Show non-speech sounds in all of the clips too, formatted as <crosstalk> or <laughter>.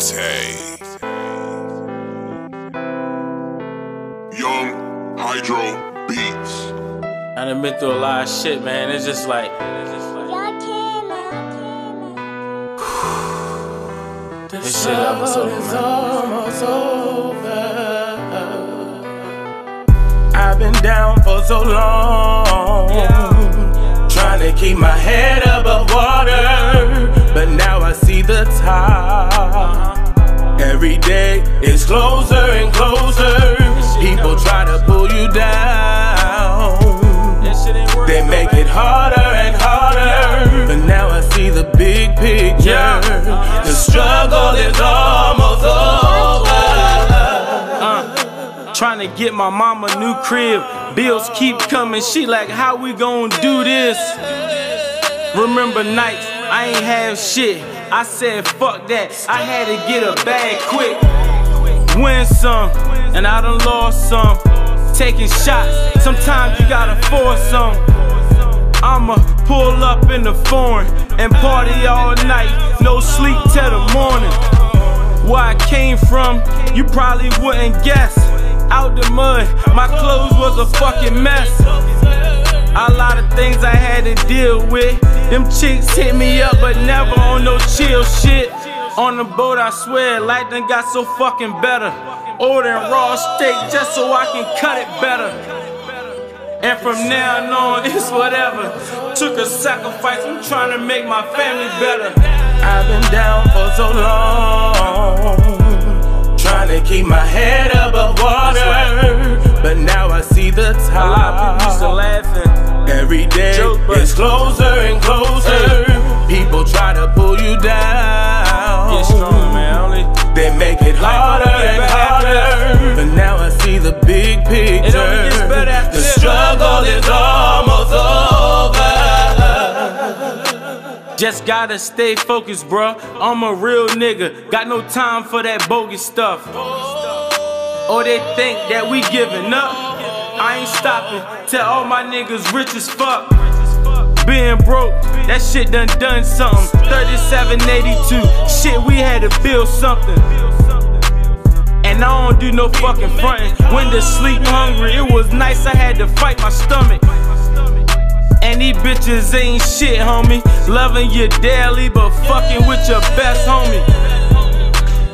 Tay. Young Hydro Beats. I done been through a lot of shit, man. It's just like. <sighs> This shit almost over. almost closer and closer. People try to pull you down. They make it harder and harder. But now I see the big picture. The struggle is almost over. Uh, Trying to get my mama a new crib. Bills keep coming. She like, how we gon' do this? Remember nights, I ain't have shit. I said, fuck that. I had to get a bag quick. Win some, and I done lost some. Taking shots, sometimes you gotta force some. I'ma pull up in the foreign and party all night. No sleep till the morning. Where I came from, you probably wouldn't guess. Out the mud, my clothes was a fucking mess. A lot of things I had to deal with. Them chicks hit me up, but never on no chill shit. On the boat, I swear, life done got so fucking better. Ordering raw steak just so I can cut it better. And from now on, <laughs> it's whatever. Took a sacrifice, I'm trying to make my family better. I've been down for Just gotta stay focused, bruh. I'm a real nigga. Got no time for that bogus stuff. Or they think that we giving up. I ain't stopping. Tell all my niggas rich as fuck. Being broke, that shit done done something. 3782, shit, we had to build something. And I don't do no fucking frontin'. When to sleep hungry, it was nice, I had to fight my stomach. And these bitches ain't shit, homie. Loving you daily, but fucking with your best homie.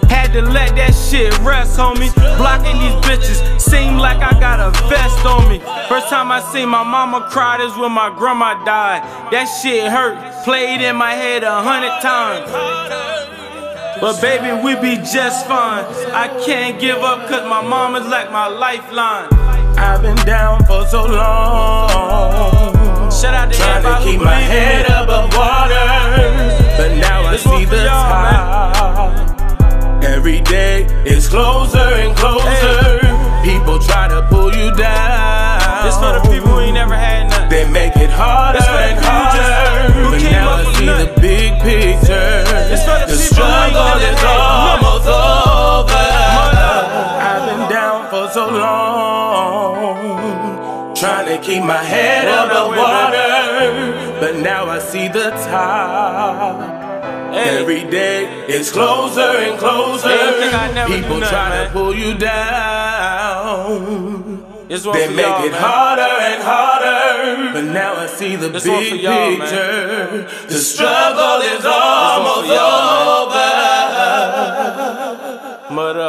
Had to let that shit rest, homie. Blocking these bitches seem like I got a vest on me. First time I seen my mama cry is when my grandma died. That shit hurt, played in my head a hundred times. But baby, we be just fine. I can't give up cause my mama's like my lifeline. I've been down for so long. Shout out to Trying to keep my head above water. But now I see the top. Every day is closer and closer. People try to pull you down. This for the people who ain't never had nothing. They make it harder and harder. But now I see the big picture. Trying to keep my head above water. But now I see the top. Hey. Every day is closer and closer. Hey, you think I never do People try man. to pull you down. They make it man. harder and harder. But now I see the This big man. picture. The struggle is almost over. Mother.